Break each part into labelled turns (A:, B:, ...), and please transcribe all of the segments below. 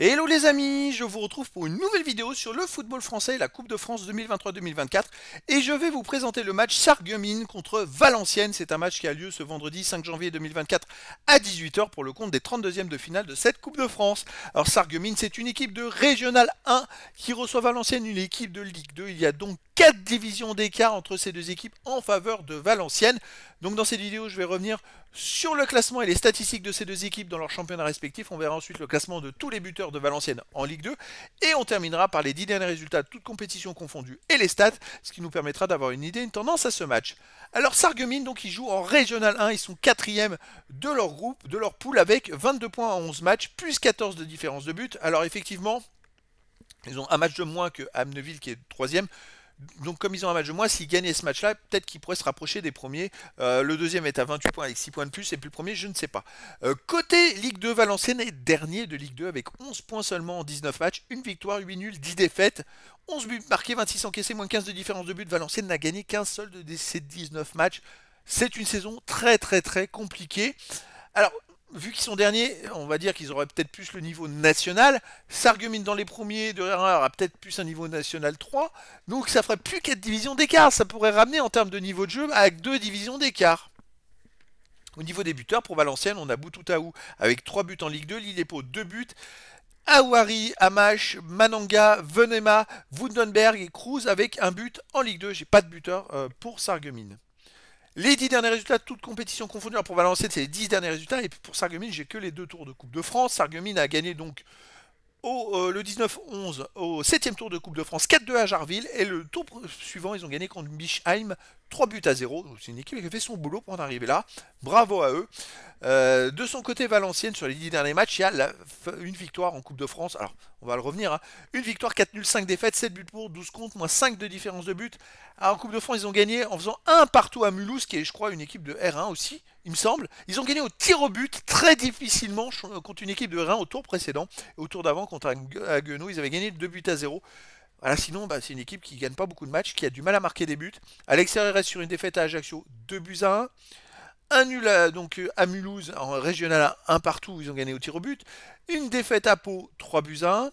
A: Hello les amis, je vous retrouve pour une nouvelle vidéo sur le football français la Coupe de France 2023-2024 et je vais vous présenter le match Sarreguemines contre Valenciennes. C'est un match qui a lieu ce vendredi 5 janvier 2024 à 18h pour le compte des 32e de finale de cette Coupe de France. Alors Sarreguemines c'est une équipe de Régional 1 qui reçoit Valenciennes, une équipe de Ligue 2. Il y a donc 4 divisions d'écart entre ces deux équipes en faveur de Valenciennes. Donc dans cette vidéo je vais revenir sur le classement et les statistiques de ces deux équipes dans leurs championnats respectifs. On verra ensuite le classement de tous les buteurs de Valenciennes en Ligue 2. Et on terminera par les 10 derniers résultats de toutes compétitions confondues et les stats, ce qui nous permettra d'avoir une idée, une tendance à ce match. Alors Sarguemines, donc ils jouent en Régional 1, ils sont quatrième de leur groupe, de leur poule avec 22 points en 11 matchs, plus 14 de différence de but. Alors effectivement, ils ont un match de moins que Amneville qui est troisième donc comme ils ont un match de moins, s'ils gagnaient ce match-là, peut-être qu'ils pourraient se rapprocher des premiers. Euh, le deuxième est à 28 points avec 6 points de plus, et puis le premier, je ne sais pas. Euh, côté Ligue 2, Valenciennes est dernier de Ligue 2 avec 11 points seulement en 19 matchs, une victoire, 8 nuls, 10 défaites, 11 buts marqués, 26 encaissés, moins 15 de différence de but. Valenciennes n'a gagné qu'un seul de ces 19 matchs. C'est une saison très très très compliquée. Alors, vu qu'ils sont derniers, on va dire qu'ils auraient peut-être plus le niveau national. Sargumine dans les premiers de R1 aura peut-être plus un niveau national 3. Donc ça ferait plus 4 divisions d'écart. Ça pourrait ramener en termes de niveau de jeu avec 2 divisions d'écart. Au niveau des buteurs, pour Valenciennes, on a Boutoutaou avec 3 buts en Ligue 2, Lillepo 2 buts. Awari, Amash, Mananga, Venema, Wundenberg et Cruz avec un but en Ligue 2. J'ai pas de buteur euh, pour Sargumine. Les 10 derniers résultats, toutes compétitions confondues. pour Valenciennes, c'est les 10 derniers résultats. Et pour Sarreguemines, j'ai que les deux tours de Coupe de France. Sarreguemines a gagné donc au, euh, le 19-11 au 7 tour de Coupe de France 4-2 à Jarville. Et le tour suivant, ils ont gagné contre Bischheim 3 buts à 0. C'est une équipe qui a fait son boulot pour en arriver là. Bravo à eux. Euh, de son côté, Valenciennes, sur les 10 derniers matchs, il y a une victoire en Coupe de France. Alors, on va le revenir. Hein. Une victoire, 4 nuls, 5 défaites, 7 buts pour, 12 contre, moins 5 de différence de but. En Coupe de France, ils ont gagné en faisant un partout à Mulhouse, qui est, je crois, une équipe de R1 aussi, il me semble. Ils ont gagné au tir au but, très difficilement, contre une équipe de R1 au tour précédent. Au tour d'avant, contre Haguenau, ils avaient gagné 2 buts à 0. Voilà, sinon, bah, c'est une équipe qui ne gagne pas beaucoup de matchs, qui a du mal à marquer des buts. À l'extérieur, reste sur une défaite à Ajaccio, 2 buts à 1. Un nul à, donc, à Mulhouse, en régional 1 partout, ils ont gagné au tir au but. Une défaite à Pau, 3 buts à 1.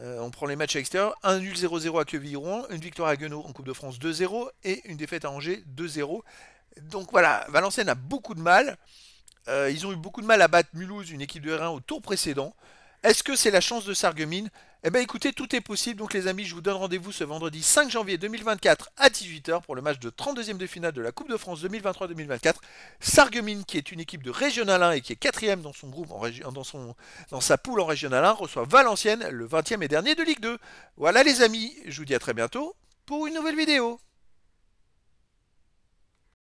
A: Euh, on prend les matchs à l'extérieur. Un nul 0-0 à Quevilly-Rouen, une victoire à Guenot en Coupe de France 2-0 et une défaite à Angers 2-0. Donc voilà, Valenciennes a beaucoup de mal. Euh, ils ont eu beaucoup de mal à battre Mulhouse, une équipe de R1 au tour précédent. Est-ce que c'est la chance de Sarguemines Eh bien écoutez, tout est possible. Donc les amis, je vous donne rendez-vous ce vendredi 5 janvier 2024 à 18h pour le match de 32e de finale de la Coupe de France 2023-2024. Sarguemines, qui est une équipe de Régional 1 et qui est quatrième dans son groupe, dans sa poule en Régional 1, reçoit Valenciennes, le 20e et dernier de Ligue 2. Voilà les amis, je vous dis à très bientôt pour une nouvelle vidéo.